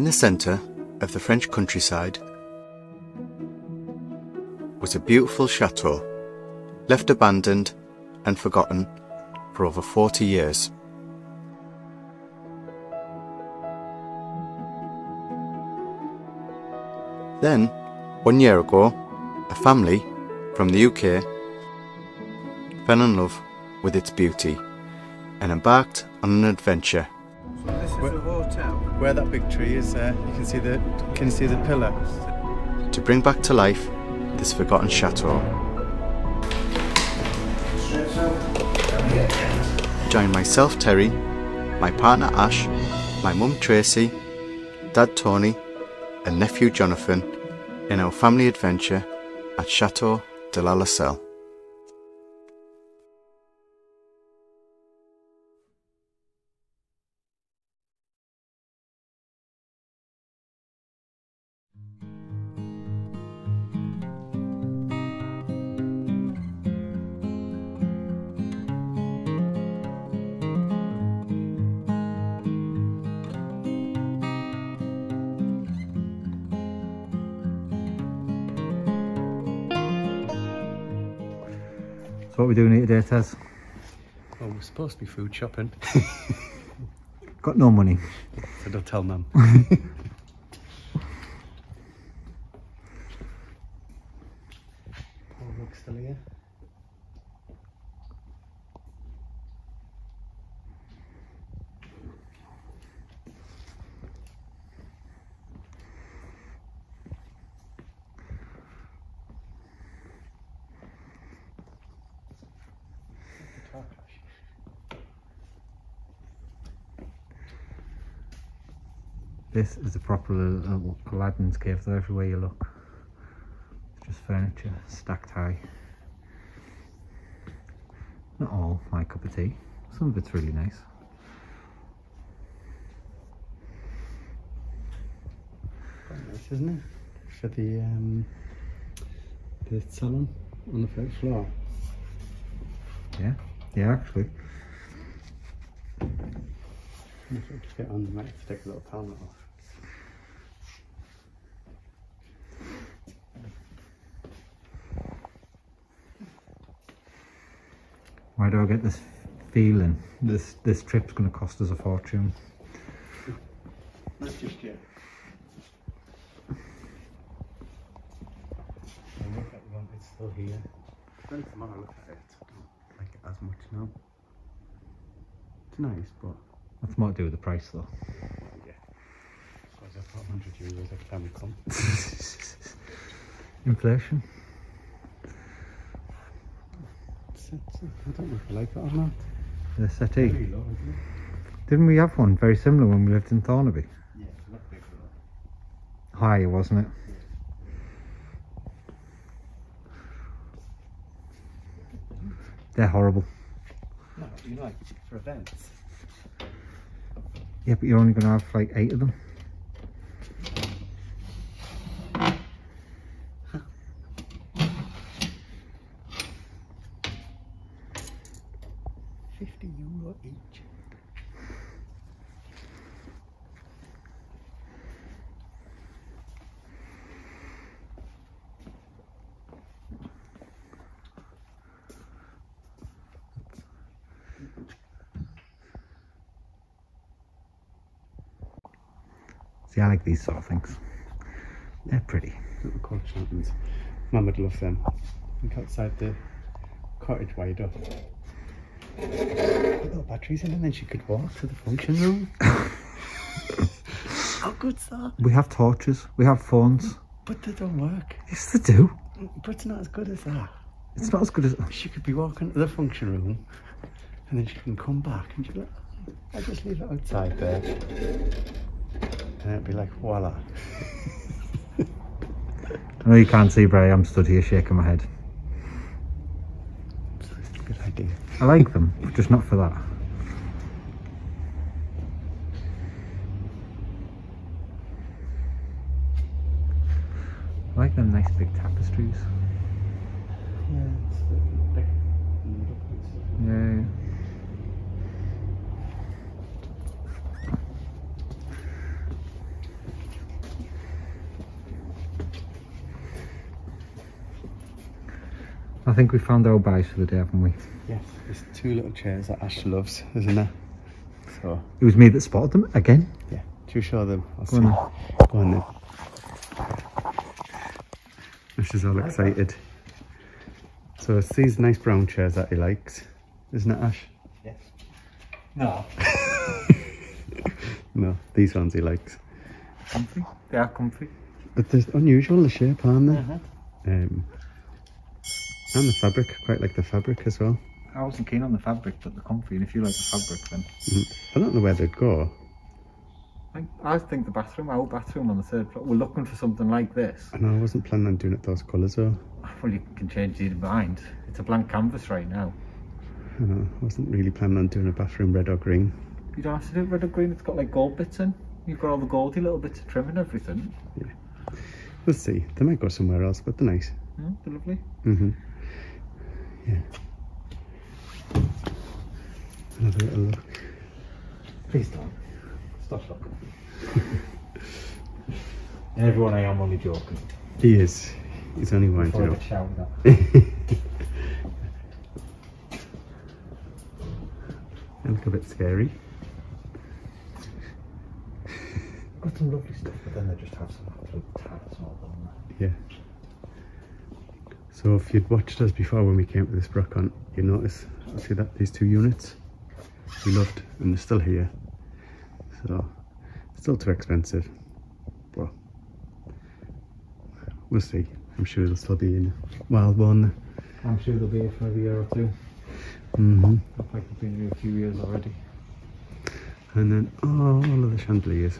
In the centre of the French countryside was a beautiful chateau, left abandoned and forgotten for over 40 years. Then, one year ago, a family from the UK fell in love with its beauty and embarked on an adventure. Where that big tree is there, you can see the can you see the pillar. To bring back to life this forgotten chateau. Join myself Terry, my partner Ash, my mum Tracy, dad Tony, and nephew Jonathan in our family adventure at Chateau de Lalacelle. What are we doing here today, Taz? Well, we're supposed to be food shopping, Got no money. so don't tell mum. oh, look, still here. This is a proper little Aladdin's cave though, everywhere you look. It's just furniture stacked high. Not all my cup of tea. Some of it's really nice. Quite nice, isn't it? For the um, the salon on the first floor. Yeah, yeah, actually. Just get on, have to take a little helmet off. Why do I get this feeling this this trip's going to cost us a fortune? Not just yet. And look at one, it's still here. Then tomorrow look at it. I don't like it as much now. It's nice, but That's more to do with the price though. yeah. Suppose I put 100 euros every time we come. Inflation. I don't know if I like it or not. The settee. Low. Didn't we have one very similar when we lived in Thornaby? Yeah, it's a lot bigger. Higher, wasn't it? They're horrible. No, you know, like for events. Yeah, but you're only going to have like eight of them. These sort of things. They're pretty. Little coach lanterns. Mum would love them. Look outside the cottage wide up. Put little batteries in and then she could walk to the function room. How good's that? We have torches. We have phones. But they don't work. Yes, they do. But it's not as good as that. It's not as good as. She could be walking to the function room and then she can come back and she'd be like, "Oh, I just leave it outside there. And it'd be like, voila. I know you can't see, Bray. I am stood here shaking my head. It's a good idea. I like them, but just not for that. I like them nice big tapestries. Yeah, it's the big noodle pieces. Yeah. I think we found our buys for the day, haven't we? Yes, there's two little chairs that Ash loves, isn't there? So, It was me that spotted them again. yeah, do you show them? I'll Go on see. Go on then. Ash is all excited. So it's these nice brown chairs that he likes, isn't it, Ash? Yes. No. No, these ones he likes. Comfy. They are comfy. But they're unusual, the shape, aren't they? Uh-huh. Um, and the fabric, quite like the fabric as well. I wasn't keen on the fabric, but they're comfy, and if you like the fabric, then I don't know where they'd go. I, I think the bathroom, our bathroom on the third floor, we're looking for something like this. I know I wasn't planning on doing it those colours though. Well, you can change your mind. It's a blank canvas right now. I know, I wasn't really planning on doing a bathroom red or green. You don't have to do it red or green. It's got like gold bits in. You've got all the goldy little bits of trim and everything. Yeah. We'll see. They might go somewhere else, but they're nice. Mm, they're lovely. Mm-hmm. Yeah. Another little look. Please don't. Stop looking. everyone, I am only joking. He is. He's only winding I up. get shouted at. They look a bit scary. Got some lovely stuff, but then they just have some absolute tarts all on there. Yeah. So if you'd watched us before when we came to this Brocante, you notice, see that these two units we loved and they're still here. So still too expensive. But we'll see. I'm sure they'll still be in wild one. I'm sure they'll be here for a year or two. Mm-hmm. Look like they've been here a few years already. And then oh, all of the chandeliers.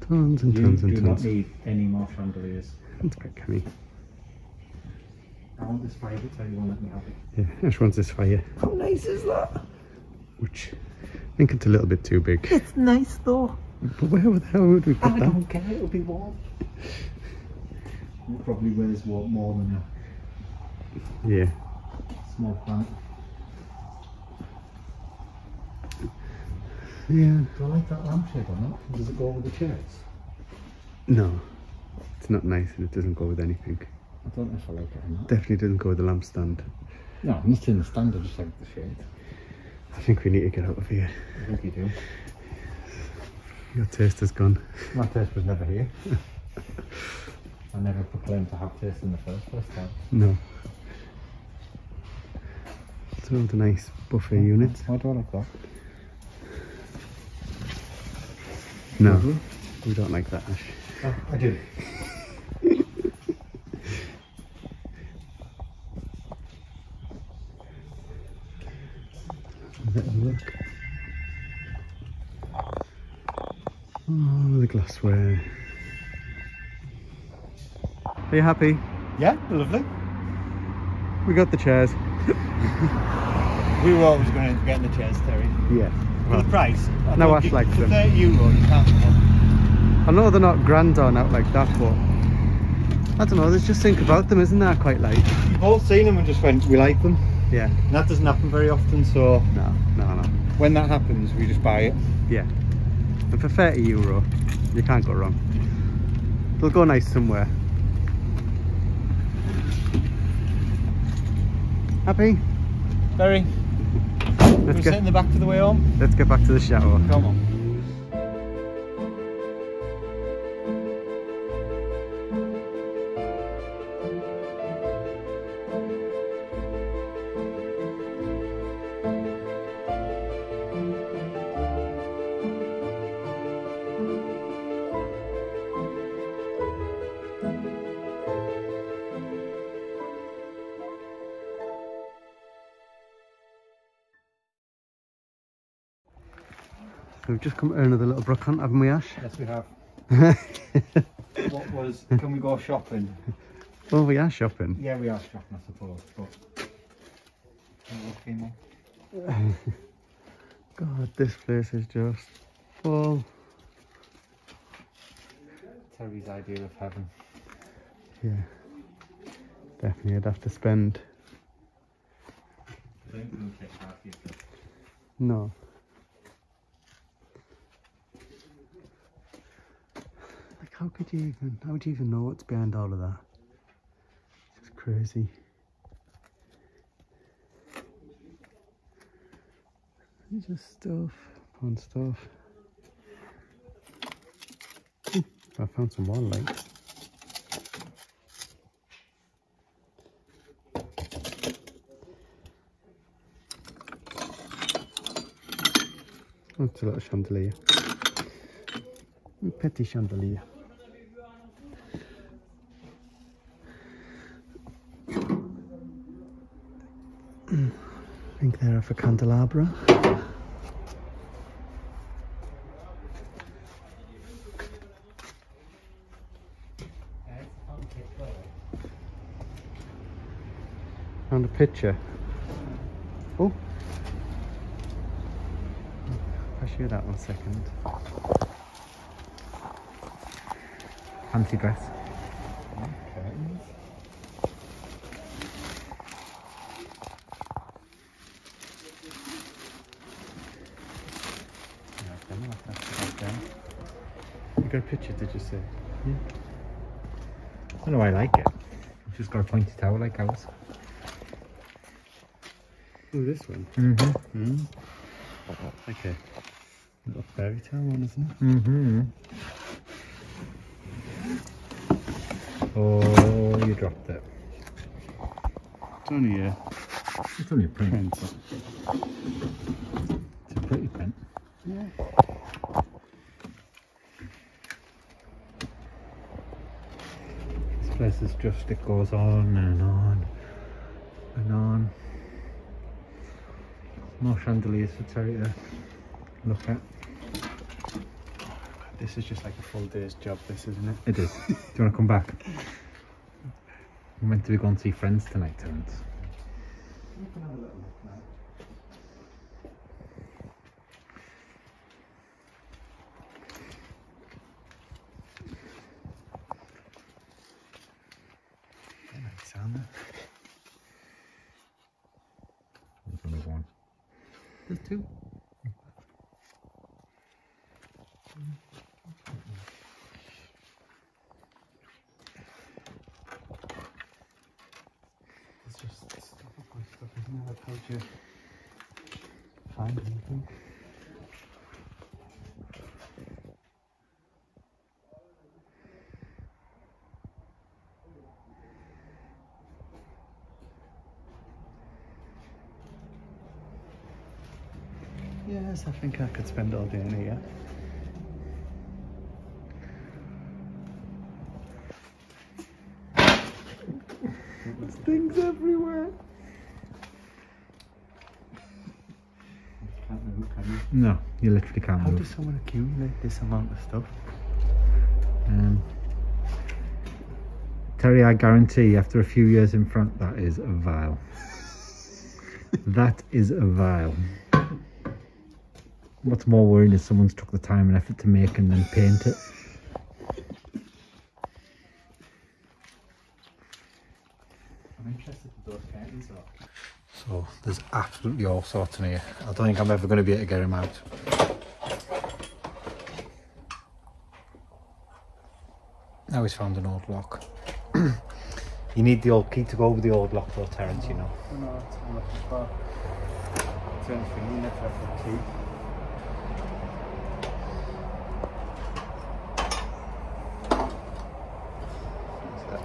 Tons and You tons and do not tons. need any more chandeliers. That's quite canny. I want this fire, but you won't let me have it. Yeah, Ash wants this fire, How nice is that? which I think it's a little bit too big. It's nice though. But where the hell would we I put that? I don't care, it'll be warm. It probably weighs wa- more than a Yeah. small plant. Yeah. Do I like that lampshade or not? Does it go with the chairs? No. It's not nice and it doesn't go with anything. I don't know if I like it or not. Definitely doesn't go with the lamp stand. No, I'm not in the standard, just like the shade. I think we need to get out of here. I think you do. Your taste is gone. My taste was never here. I never proclaimed to have taste in the first place. So. No. It's all the nice buffet units. Why do I like that? No. Mhm. We don't like that, Ash. Oh, I do. Are you happy? Yeah, lovely. We got the chairs. We were always going to get getting the chairs, Terry. Yeah. For the price. I No, Ash likes for them. 30 euro, you can't I know they're not grand on out like that, but I don't know. There's just think about them, isn't there? I quite like. We've all seen them and just went, we like them. Yeah. And that doesn't happen very often, so No, no, no. when that happens, we just buy it. Yeah. And for 30 euro, you can't go wrong. They'll go nice somewhere. Happy? Terry, Let's sit get in the back for the way home. let's get back to the shower. Come on. We've just come to another little brocante, haven't we, Ash? Yes, we have. What was, can we go shopping? well, we are shopping. Yeah, we are shopping, I suppose, but. God, this place is just full. Terry's idea of heaven. Yeah. Definitely, I'd have to spend. I think we'll take half your stuff. No. How could you even? How would you even know what's behind all of that? It's just crazy. Just stuff, fun stuff. Ooh, I found some wildlife. Oh, it's a little chandelier. A petit chandelier. I they're for candelabra. Found a picture. Oh. I'll show you that one second. Fancy dress. Yeah, I don't know if that's about them. You got a picture, did you say? Yeah. I don't know why I like it. I've just got a pointy tower like ours. Oh, this one. Mm-hmm. Mm. Okay. Little fairy tale one, isn't it? Mm-hmm. Oh, you dropped it. It's only a It's only a print. print. It's a pretty print. Yeah. This place is just, it goes on and on and on. More chandeliers for Terry to look at. This is just like a full day's job, this, isn't it? It is. Do you want to come back? We're meant to be going to see friends tonight, Terence. Yeah, nice, aren't they? There's another one. There's two. It's just stuff upon stuff, isn't it? Like, how'd you find anything? Yes, I think I could spend all day in here. There's things everywhere. Can't move, can you? No, you literally can't How move. does someone accumulate this amount of stuff? Um, Terry, I guarantee after a few years in front, that is vile. that is a vile. What's more worrying is someone's took the time and effort to make and then paint it. I'm interested in those curtains though. So there's absolutely all sorts in here. I don't think I'm ever going to be able to get him out. Now he's found an old lock. you need the old key to go over the old lock though, Terence, you know. No, it's I'm looking. It's only thing you never have the key.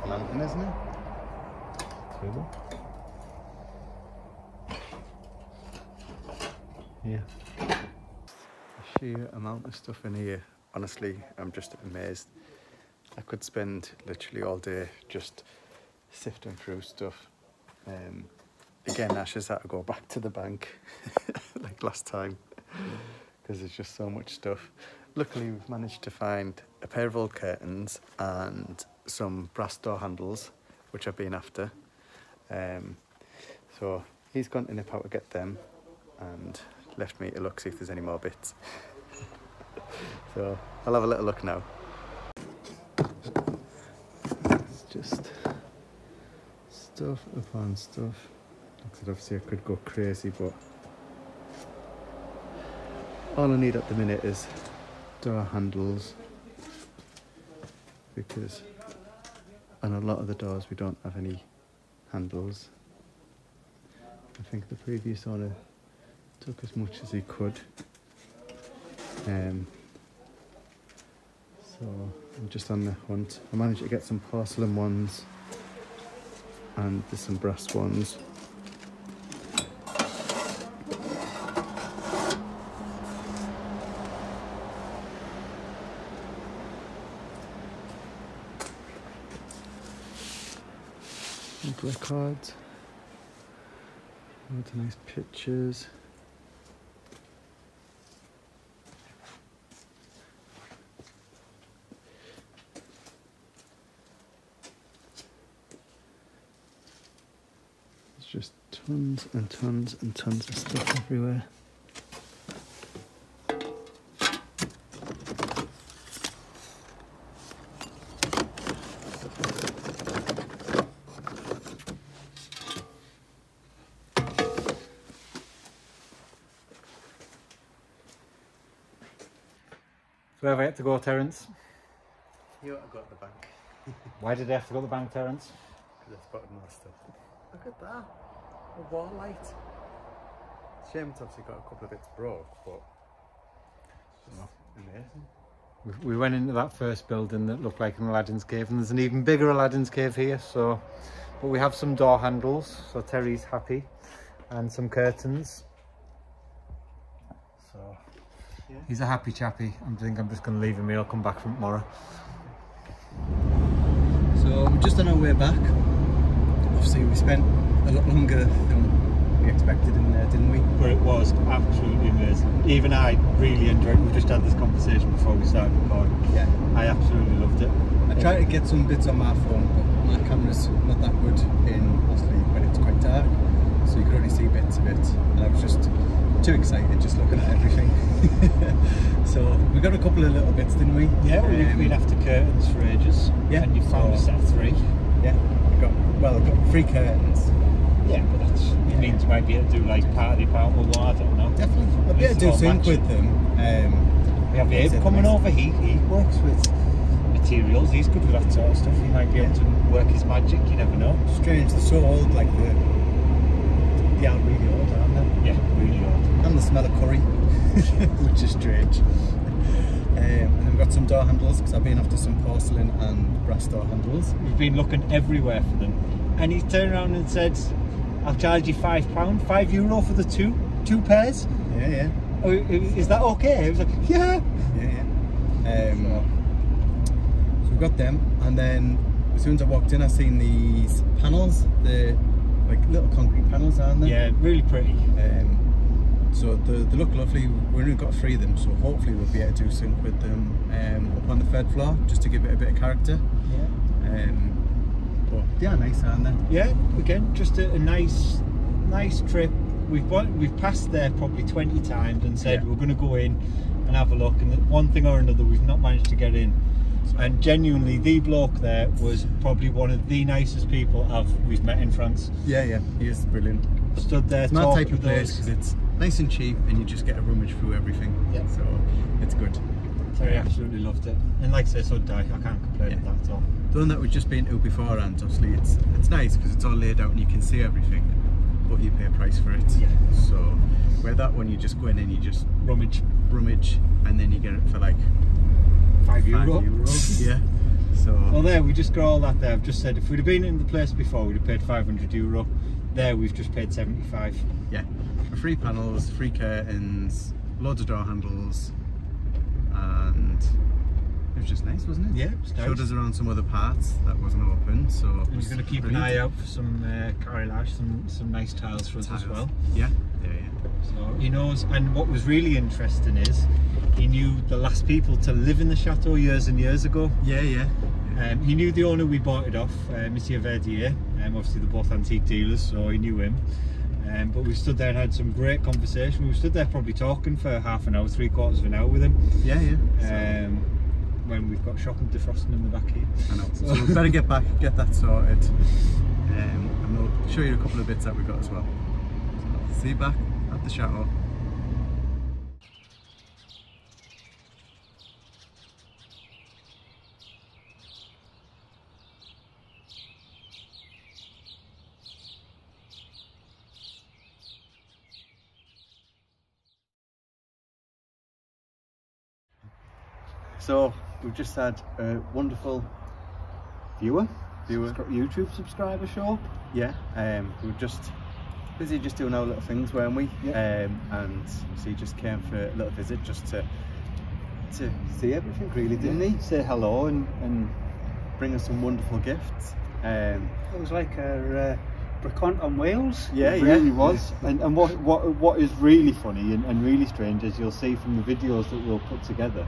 Lantern, isn't it? Yeah. The sheer amount of stuff in here, honestly, I'm just amazed. I could spend literally all day just sifting through stuff. Um, again, Ash has had to go back to the bank like last time because there's just so much stuff. Luckily, we've managed to find a pair of old curtains and some brass door handles, which I've been after. Um, so he's gone to nip out to get them and left me to look see if there's any more bits. so I'll have a little look now. It's just stuff upon stuff. Obviously I could go crazy, but all I need at the minute is door handles because on a lot of the doors we don't have any handles. I think the previous owner took as much as he could. Um, so I'm just on the hunt. I managed to get some porcelain ones and there's some brass ones. And records. Loads of nice pictures. There's just tons and tons and tons of stuff everywhere. So where have I had to go, Terence? You ought to go to the bank Why did I have to go to the bank, Terence? because I've spotted more stuff. Look at that. A wall light. Shame it's obviously got a couple of bits broke, but it's just amazing. We, we went into that first building that looked like an Aladdin's cave, and there's an even bigger Aladdin's cave here. So, but we have some door handles, so Terry's happy, and some curtains. So Yeah. he's a happy chappy. I think I'm just going to leave him here. I'll come back from tomorrow. So we're just on our way back. Obviously, we spent a lot longer than we expected in there, didn't we? But it was absolutely amazing. Even I really enjoyed it. We just had this conversation before we started recording. Yeah. I absolutely loved it. I tried to get some bits on my phone, but my camera's not that good in obviously when it's quite dark, so you could only see bits of it. And I was just too excited just looking at everything. so we got a couple of little bits, didn't we? Yeah, we Um, been after curtains for ages. Yeah, And you found set of three. Yeah, we got well, we got three curtains. Yeah, but that's it means you might be able to do like party apartment or what, I don't know. Definitely, I'll be able to do sync with them. Um, We have Abe coming nice? over. He he works with materials. He's good with that sort of stuff. He might be able to work his magic. You never know. strange, they're so old, like the they are really old, aren't they? Yeah, really odd. And the smell of curry, which is strange. Um, and then we've got some door handles because I've been after some porcelain and brass door handles. We've been looking everywhere for them, and he turned around and said, "I'll charge you five pound, five euro for the two two pairs. Yeah, yeah, Oh, is that okay?" I was like, "Yeah." yeah, yeah. Um, so we've got them, and then as soon as I walked in, I seen these panels, the like little concrete panels, aren't they? Yeah, really pretty. Um, so they, they look lovely. We've only got three of them, so hopefully we'll be able to do sync with them um, up on the third floor, just to give it a bit of character. Yeah. Um, but they are nice, aren't they? Yeah, again, just a, a nice, nice trip. We've gone, we've passed there probably twenty times and said Yeah. we're going to go in and have a look, and one thing or another we've not managed to get in. And genuinely, the bloke there was probably one of the nicest people I've we've met in France. Yeah, yeah, he is brilliant. Stood there, It's my talked type of place us. because it's nice and cheap, and you just get a rummage through everything. Yeah. So it's good. Terry absolutely loved it, and like I say, so did I. I can't complain Yeah. with that at all. The one that we've just been to beforehand, obviously, it's it's nice because it's all laid out and you can see everything, but you pay a price for it. Yeah. So where that one, you just go in and you just Rummage, rummage, and then you get it for like five five euro. yeah. So Well, there we just got all that there. I've just said if we'd have been in the place before, we'd have paid 500 euro. There, we've just paid 75. yeah, free panels, free curtains, loads of door handles, and it was just nice, wasn't it? Yeah, it was Showed nice. us around some other parts that wasn't open, so. And you're going to keep an eye out for some uh, carrelage, some some nice tiles for us as well. Yeah, yeah, yeah. So he knows. And what was really interesting is he knew the last people to live in the chateau years and years ago. Yeah, yeah. Um, he knew the owner we bought it off, uh, Monsieur Verdier. Um, obviously, they're both antique dealers, so he knew him. Um, but we stood there and had some great conversation. We stood there probably talking for half an hour, three quarters of an hour with him. Yeah, yeah. So- Um, when we've got shock and defrosting in the back here. I know. So we better get back, get that sorted. Um, and we'll show you a couple of bits that we've got as well. So, see you back at the chateau. So we've just had a wonderful Viewer, viewer. YouTube subscriber show up. Yeah, um, we were just busy just doing our little things, weren't we? Yeah. Um, and so he just came for a little visit just to to see everything, really, didn't he? Say hello and, and Bring us some wonderful gifts. Um, It was like a uh, Brocante on wheels. yeah, it yeah, really was. And, and what, what what is really funny and, and really strange, as you'll see from the videos that we'll put together,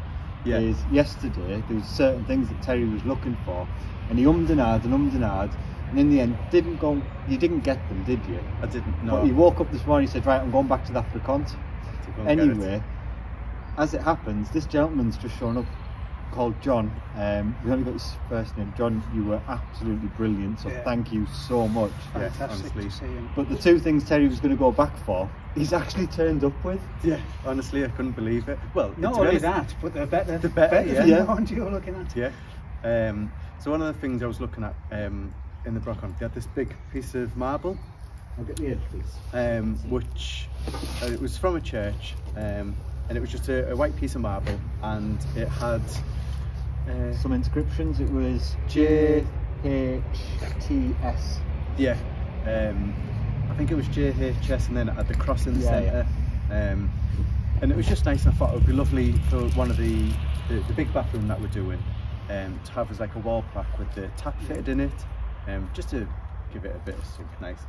Yeah. is yesterday there was certain things that Terry was looking for, and he ummed and ahed and ummed and ahed, and in the end didn't go. You didn't get them, did you? I didn't know. But he woke up this morning. He said, "Right, I'm going back to that Brocante." to go and get it. Anyway, as it happens, this gentleman's just shown up called John. Um, we only got his first name. John, you were absolutely brilliant, so Yeah. thank you so much. Yeah, Fantastic honestly. to see him. But the two things Terry was going to go back for, he's actually turned up with. Yeah, honestly, I couldn't believe it. Well, Not only honest- that, but they're better. They're better, yeah. than Yeah. the ones you're looking at. Yeah. Um, so one of the things I was looking at um, in the Brocante, they had this big piece of marble, I'll get the edge, please. um, which uh, it was from a church, um, and it was just a, a white piece of marble, and it had uh, Some inscriptions. It was J H T S. yeah, um, I think it was JHS, and then at the cross in the Yeah, centre, um, and it was just nice. I thought it would be lovely for one of the the, the big bathroom that we're doing, um, to have as like a wall plaque with the tap fitted in it, um, just to give it a bit of something nice.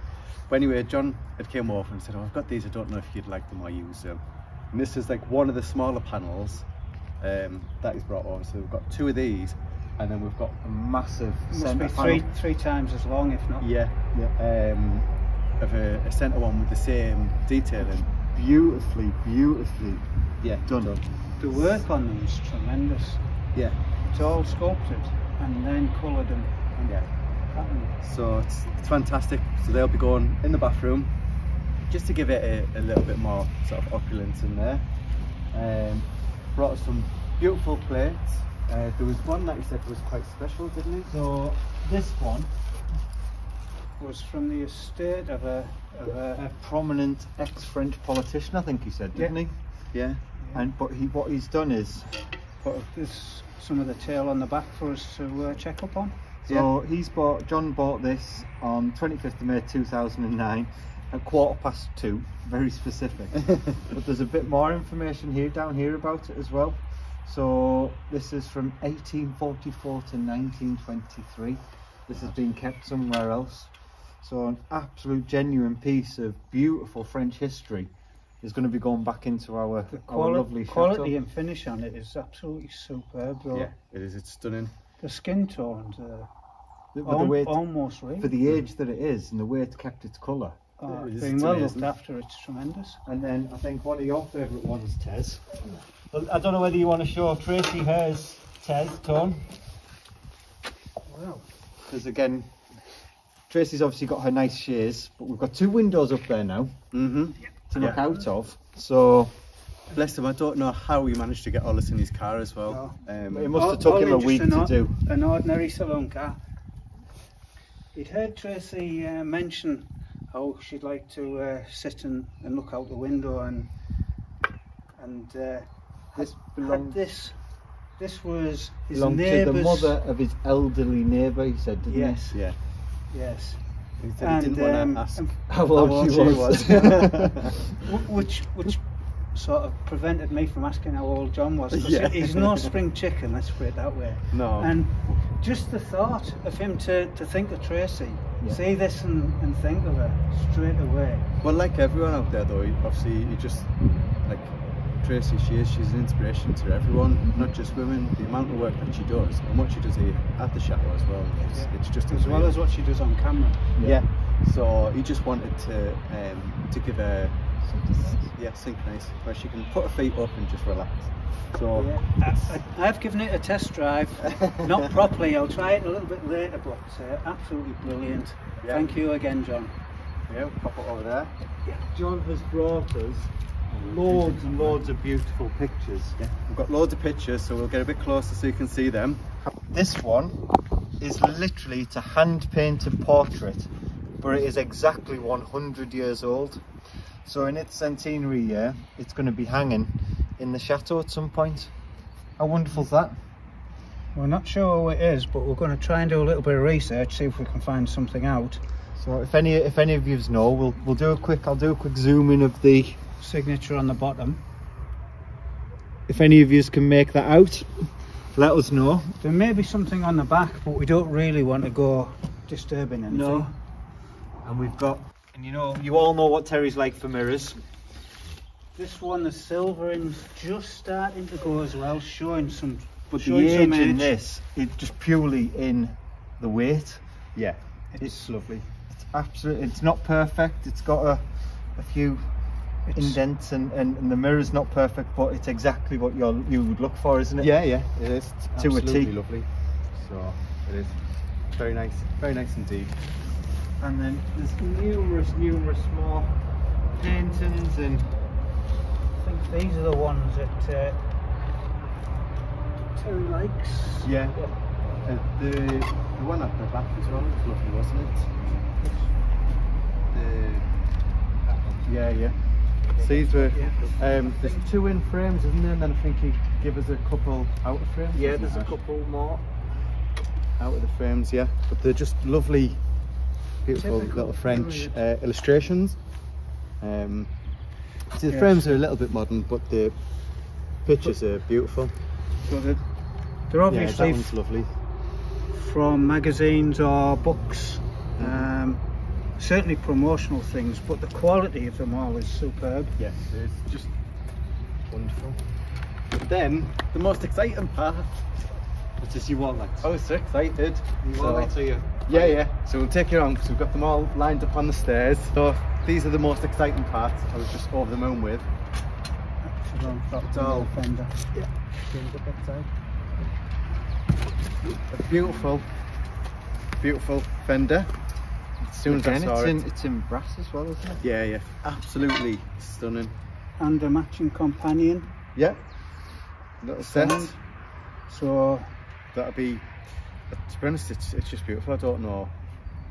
But anyway, John had came over and said, "Oh, I've got these. I don't know if you'd like them or use them." And this is like one of the smaller panels um, that he's brought over. So we've got two of these, and then we've got A massive centre three three times as long, if not. yeah, Yeah. um, of a, a centre one with the same detailing. Beautifully, beautifully Yeah, done. The work on them is tremendous. Yeah, It's all sculpted and then coloured and, and yeah. patterned. So it's, it's fantastic. So they'll be going in the bathroom just to give it a, a little bit more sort of opulence in there. Um, brought us some beautiful plates. Uh, there was one that he said was quite special, didn't he? So this one, Was from the estate of a of a a prominent ex-French politician, I think he said, didn't he? Yeah. And but he what he's done is put this some of the tail on the back for us to uh, check up on. So he's bought John bought this on 25th of May 2009 at quarter past two. Very specific. but there's a bit more information here down here about it as well. So this is from 1844 to 1923. This has been kept somewhere else. So an absolute genuine piece of beautiful French history is going to be going back into our, The our lovely quality and finish on it is absolutely superb. though. Yeah, it is. It's stunning. The skin tones are The- the al- way it- almost real. for the age that it is and the way it's kept its colour. Oh, it is, being it's well amazing. looked after, it's tremendous. And then I think one of your favourite ones, Tez. I don't know whether you want to show Tracy hers, Tez, Tone. Wow. Because again, Tracy's obviously got her nice shears, but we've got two windows up there now Mm-hmm. to look Yeah. out of. So Bless him. I don't know how he managed to get all this in his car as well. Um, it must All- have took him a week to do. An ordinary saloon car. He'd heard Tracy uh, mention how she'd like to uh, sit and, and look out the window and and uh, This had belonged, this. This was his belonged to the mother of his elderly neighbour, he said, didn't Yes, yeah. yes. He said And, he didn't um, want to ask. and he? How old, old she she was. which which sort of prevented me from asking how old John was Yeah. He's no spring chicken, let's put it that way. no. And just the thought of him to, to think of Tracy, Yeah. see this and, and think of her straight away. Well, like everyone out there, though, obviously, you just like Tracy. She is. She's an inspiration to everyone, not just women. The amount of work that she does and what she does here at the chateau as well. It's, Yeah. it's just As well as what she does on camera. yeah. So he just wanted to um, to give her yeah something nice where she can put her feet up and just relax. So Yeah. I, I, I've given it a test drive, not properly. I'll try it a little bit later, but uh, absolutely brilliant. Yeah. Thank you again, John. yeah, we'll pop it over there. John has brought us loads and loads of beautiful pictures. Yeah, we've got loads of pictures, so we'll get a bit closer so you can see them. This one is literally it's a hand painted portrait, but it is exactly 100 years old. So in its centenary year, it's going to be hanging in the chateau at some point. How wonderful's that? We're not sure who it is, but we're going to try and do a little bit of research, see if we can find something out. So if any if any of you know, we'll we'll do a quick I'll do a quick zoom in of the Signature on the bottom. if any of you can make that out, let us know. There may be something on the back, but we don't really want to go disturbing anything. No. And we've got and you know you all know what Terry's like for mirrors. This one, the silvering's just starting to go as well, showing some. But the showing age some in this is just purely in the weight. Yeah, It's lovely. It's absolutely. It's not perfect. It's got a, a few It's- indents and, and, and the mirror's not perfect, but it's exactly what you you would look for, isn't it? yeah, yeah, it is. It's To absolutely T. lovely. So it is very nice, very nice indeed. And then there's numerous, numerous more paintings and I think these are the ones that uh, Terry likes. Yeah. Uh, the the one at the back as well was lovely, wasn't it? The yeah, yeah. So these were um, there's two in frames, isn't there? And then I think he give us a couple out of frames. yeah, there's a couple more. out of the frames, yeah. But they're just lovely, beautiful Typical little French uh, illustrations. Um, see, the Yes. frames are a little bit modern, but the pictures are beautiful. So they're, they're Yeah, obviously that one's lovely. from magazines or books. Um, certainly promotional things, but the quality of them all is superb. Yes, it's just wonderful. But then the most exciting part. Which is you want like. I was so excited. You So- want like to you. Yeah, yeah. So we'll take you around because we've got them all lined up on the stairs. So these are the most exciting parts. I was just over the moon with. All- Fender. A beautiful, beautiful fender. As soon as I Again, saw it's it, in it's in brass as well, isn't it? yeah, yeah, absolutely stunning. And a matching companion. Yeah, little set. So That'll be. To be honest, it's it's just beautiful. I don't know.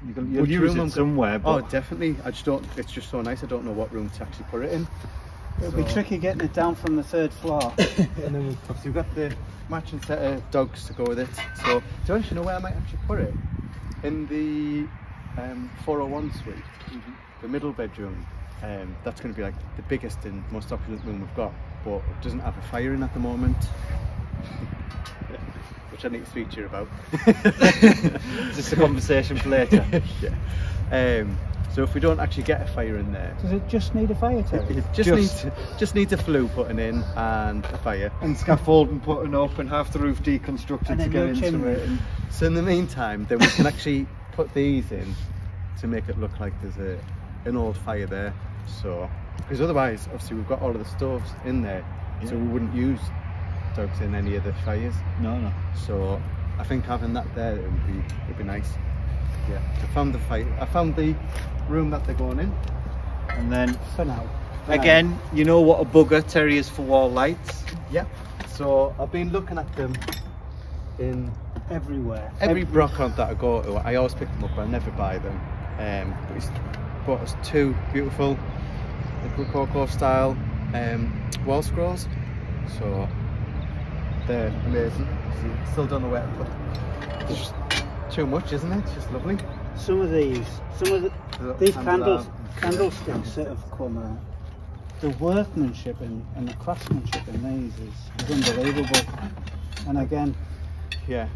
You can Which use room it I'm go- somewhere, Oh, definitely. I just don't. It's just so nice. I don't know what room to actually put it in. it'll be tricky getting it down from the third floor. And then we've obviously we've got the matching set of dogs to go with it. So, to be honest, you know where I might actually put it? In the um, 401 suite, the middle bedroom. Um, that's going to be like the biggest and most opulent room we've got, but it doesn't have a fire in at the moment. Which I need to speak to you about. just a conversation for later. yeah. Um, so if we don't actually get a fire in there, Does it just need a fire it, it just, Just- needs just needs a flue putting in and a fire. and scaffolding putting up and half the roof deconstructed And to then get into chimney. it. And So in the meantime, then we can actually put these in to make it look like there's a an old fire there. So because otherwise, obviously, we've got all of the stoves in there, so we wouldn't use dogs in any of the fires. no, no. So I think having that there it would be would be nice. Yeah, I found the fire. I found the room that they're going in. And then for now. for now. Again, you know what a bugger Terry is for wall lights. Yeah. So I've been looking at them in everywhere. every brocante that I go to, I always pick them up. But I never buy them. Um, but he's bought us two beautiful cocoa style um, wall scrolls. So they're amazing. See, Still don't know where to put. It's just too much, isn't it? It's just lovely. Some of these, some of the, The these candles, candlesticks that have come out. The workmanship and, and the craftsmanship in these is, is unbelievable. And again, Yeah.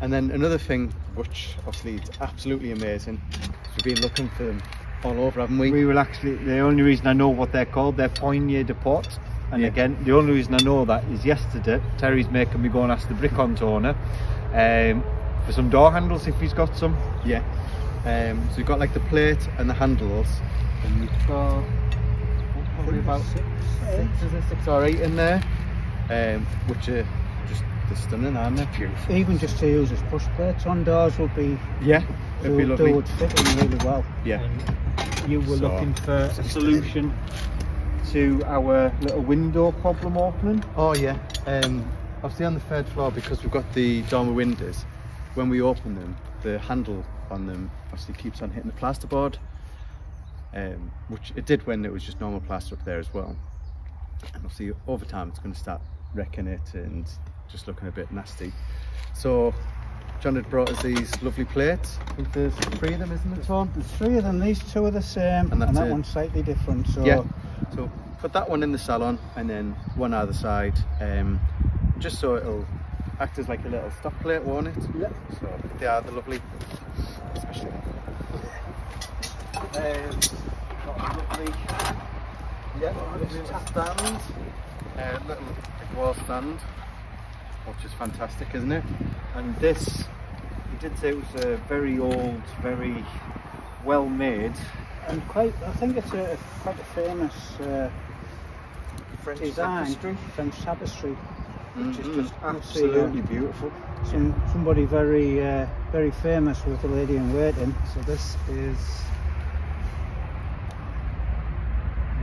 And then another thing, which obviously is absolutely amazing, is we've been looking for them all over, haven't we? We will actually, the only reason I know what they're called, they're Poignée de Porte. And Yeah. again, the only reason I know that is yesterday, Terry's making me go and ask the Brocante owner um, for some door handles if he's got some. Yeah. Um, so you've got like the plate and the handles, and you've got probably about six, six, is it six or eight in there, um, which are just they're stunning, aren't they? Beautiful. even just to use as push plates on doors would be, Yeah, it'd be lovely. they would fit in really well. Yeah. You were So- looking for a solution to our little window problem opening. Oh yeah. Um, obviously on the third floor because we've got the dormer windows. When we open them, the handle on them obviously keeps on hitting the plasterboard, um, which it did when it was just normal plaster up there as well. And obviously over time it's going to start wrecking it and just looking a bit nasty. So John had brought us these lovely plates. I think there's three of them, isn't there, Tom? There's three of them. These two are the same, And and, that it. one's slightly different. So Yeah. So put that one in the salon and then one either side, um, just so it'll act as like a little stop plate, won't it? Yeah. So they are the lovely, especially. Um, got a lovely, yeah, lovely stand, uh, little wall stand, which is fantastic, isn't it? And this, he did say it was a very old, very well made and quite. I think it's a quite a famous uh, French design, tapestry. French tapestry, which Mhm. is just Absolutely beautiful. Some, somebody very uh, very famous with the lady in waiting. So this is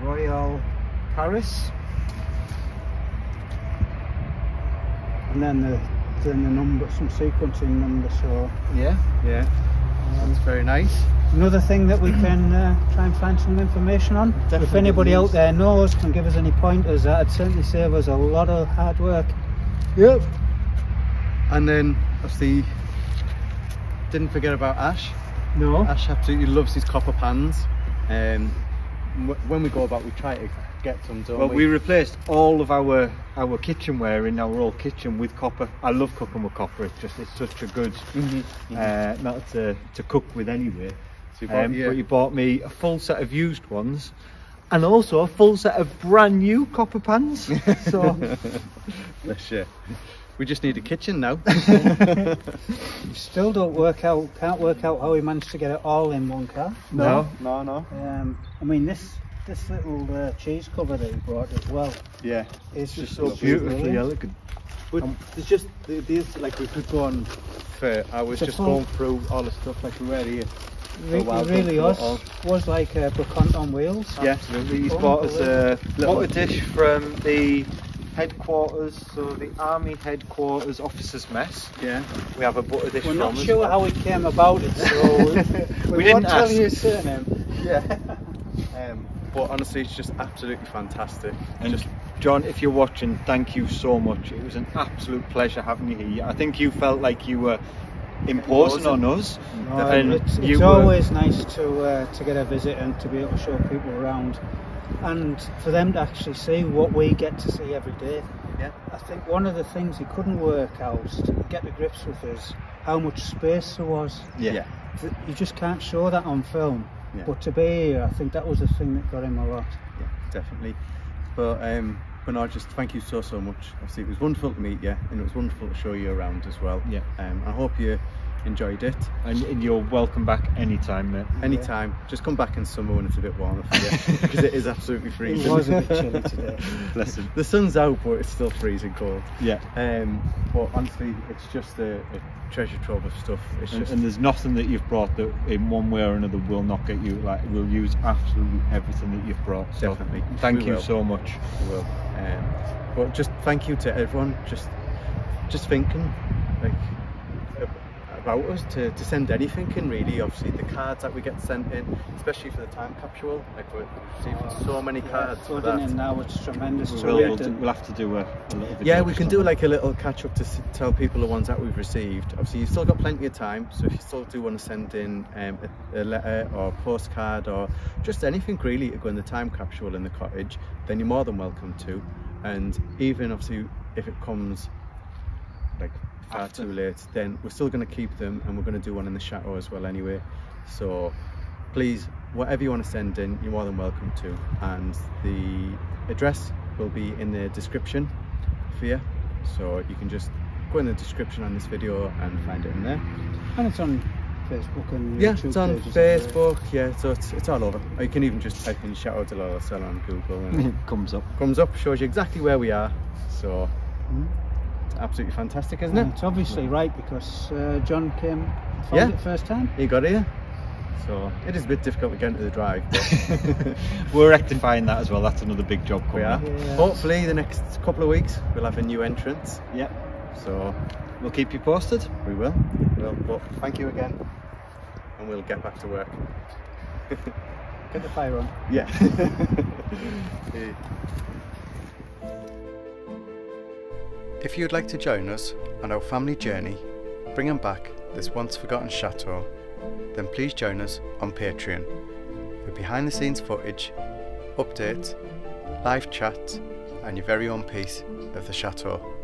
Royal Paris, and then the then the number, some sequencing number. So Yeah, yeah, that's very nice. Another thing that we can uh, try and find some information on. if anybody out there knows, can give us any pointers, that'd certainly save us a lot of hard work. Yep. And then obviously didn't forget about Ash. No. Ash absolutely loves his copper pans. Um, when we go about, we try to get some. Don't Well, we? we replaced all of our our kitchenware in our old kitchen with copper. I love cooking with copper. It's just it's such a good Mhm, uh, metal to, to cook with anyway. So you bought- Um, yeah. But you bought me a full set of used ones, and also a full set of brand new copper pans. So Bless you. We just need a kitchen now. Still don't work out, can't work out how we managed to get it all in one car. no, no, no. Um, I mean, this this little uh, cheese cover that he brought as well Yeah. it's just, so absolutely beautifully brilliant. elegant. But there's just the- these like we could go on for hours It's a just full- going through all the stuff like we were here. Re- wow, it really don't was, put it all. was like a Brocante on wheels. Yeah. Absolutely. He's bought us a butter dish from the headquarters, so the army headquarters officers mess. Yeah. We have a butter dish We're from not as sure well. how it came about it, so we, We won't didn't tell you his surname. Yeah. But honestly, it's just absolutely fantastic. And just John, if you're watching, thank you so much. It was an absolute pleasure having you here. I think you felt like you were imposing on us. No, and it's you it's were- always nice to uh, to get a visit and to be able to show people around, and for them to actually see what we get to see every day. yeah. I think one of the things he couldn't work out to get to grips with is how much space there was. Yeah. You just can't show that on film. Yeah. But to be here, I think that was the thing that got him a lot. yeah, definitely. But um, no, just thank you so so much. Obviously, it was wonderful to meet you, and it was wonderful to show you around as well. Yeah. Um, I hope you enjoyed it. And, and you're welcome back anytime, mate. Anytime, just come back in summer when it's a bit warmer for you, because it is absolutely freezing. It was a bit chilly today. Bless him. the sun's out, but it's still freezing cold. Yeah. Um, but honestly, it's just a, a treasure trove of stuff. It's And, just and there's nothing that you've brought that in one way or another will not get you. Like we'll use absolutely everything that you've brought. So Definitely. Thank We you will. so much. will. Um, but just thank you to everyone. Just just thinking like ab- about us to, to send anything in really. Obviously the cards that we get sent in, especially for the time capsule. Like we're receiving so many cards. for that. in now, it's tremendous. we will, we'll, do- we'll have to do a, a little video. Yeah, we can do like a little catch up to s- tell people the ones that we've received. Obviously, you've still got plenty of time, so if you still do want to send in um, a, a letter or a postcard or just anything really to go in the time capsule in the cottage, then you're more than welcome to. And even obviously, if it comes like far After. too late, then we're still going to keep them and we're going to do one in the chateau as well anyway. So please, whatever you want to send in, you're more than welcome to. And the address will be in the description for you. So you can just go in the description on this video and find it in there. And it's on Facebook and Yeah, YouTube it's on. Facebook. Yeah, so it's, it's all over. Or you can even just type in Chateau de Lalacelle on Google and it comes up. comes up, shows you exactly where we are. So Mhm. it's absolutely fantastic, isn't And it? it's obviously right because uh, John came found Yeah. it first time. He got here. So it is a bit difficult to get into the drive, but We're rectifying that as well. That's another big job coming. we are. Yeah. Hopefully, the next couple of weeks we'll have a new entrance. Yeah, So we'll keep you posted. we will. Well, but thank you again, and we'll get back to work. Get the fire on. Yeah. Yeah. If you'd like to join us on our family journey, bringing back this once forgotten chateau, then please join us on Patreon for behind the scenes footage, updates, live chats, and your very own piece of the chateau.